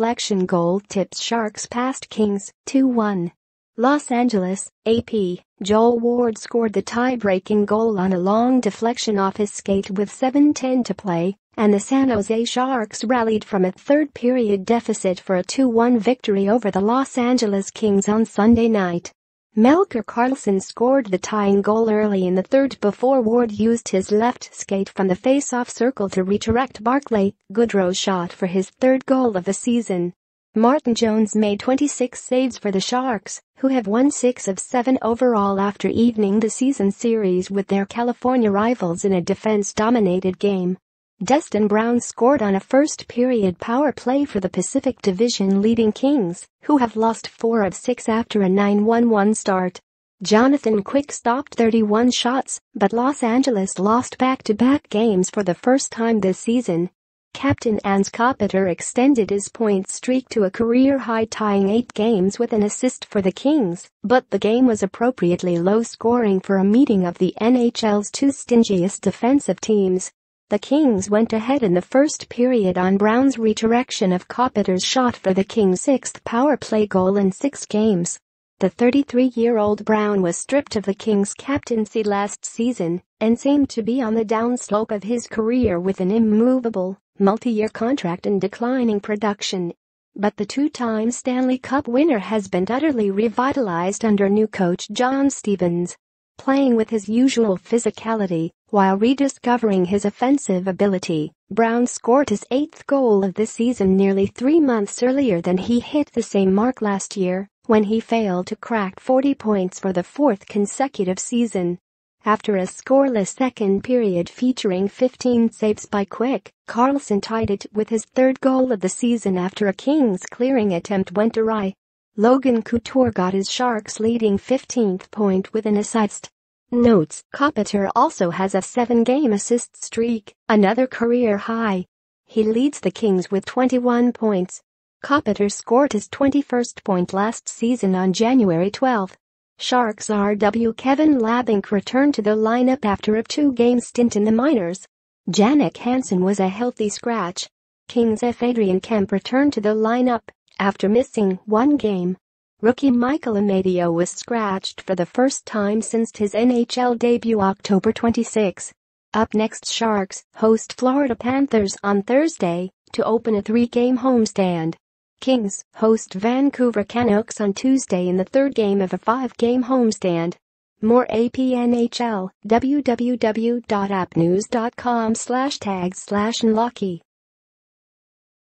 deflection goal tips Sharks past Kings 2-1. Los Angeles, AP, Joel Ward scored the tie-breaking goal on a long deflection off his skate with 7-10 to play, and the San Jose Sharks rallied from a third-period deficit for a 2-1 victory over the Los Angeles Kings on Sunday night. Melker Karlsson scored the tying goal early in the third before Ward used his left skate from the face-off circle to redirect Barclay Goodrow's shot for his third goal of the season. Martin Jones made 26 saves for the Sharks, who have won 6 of 7 overall after evening the season series with their California rivals in a defense-dominated game. Dustin Brown scored on a first-period power play for the Pacific Division leading Kings, who have lost four of six after a 9-1-1 start. Jonathan Quick stopped 31 shots, but Los Angeles lost back-to-back games for the first time this season. Captain Anze Kopitar extended his point streak to a career-high tying eight games with an assist for the Kings, but the game was appropriately low-scoring for a meeting of the NHL's two stingiest defensive teams. The Kings went ahead in the first period on Brown's redirection of Kopitar's shot for the Kings' sixth power play goal in six games. The 33-year-old Brown was stripped of the Kings' captaincy last season and seemed to be on the downslope of his career with an immovable, multi-year contract and declining production. But the two-time Stanley Cup winner has been utterly revitalized under new coach John Stevens playing with his usual physicality while rediscovering his offensive ability. Brown scored his eighth goal of the season nearly three months earlier than he hit the same mark last year when he failed to crack 40 points for the fourth consecutive season. After a scoreless second period featuring 15 saves by Quick, Karlsson tied it with his third goal of the season after a Kings clearing attempt went awry. Logan Couture got his Sharks leading 15th point with an assist. Notes, Kopitar also has a seven-game assist streak, another career high. He leads the Kings with 21 points. Kopitar scored his 21st point last season on January 12. Sharks RW Kevin Labanc returned to the lineup after a two-game stint in the minors. Jannik Hansen was a healthy scratch. Kings F. Adrian Kempe returned to the lineup after missing one game, rookie Michael Amadio was scratched for the first time since his NHL debut October 26. Up next Sharks host Florida Panthers on Thursday to open a three-game homestand. Kings host Vancouver Canucks on Tuesday in the third game of a five-game homestand. More APNHL, www.apnews.com slash tags slash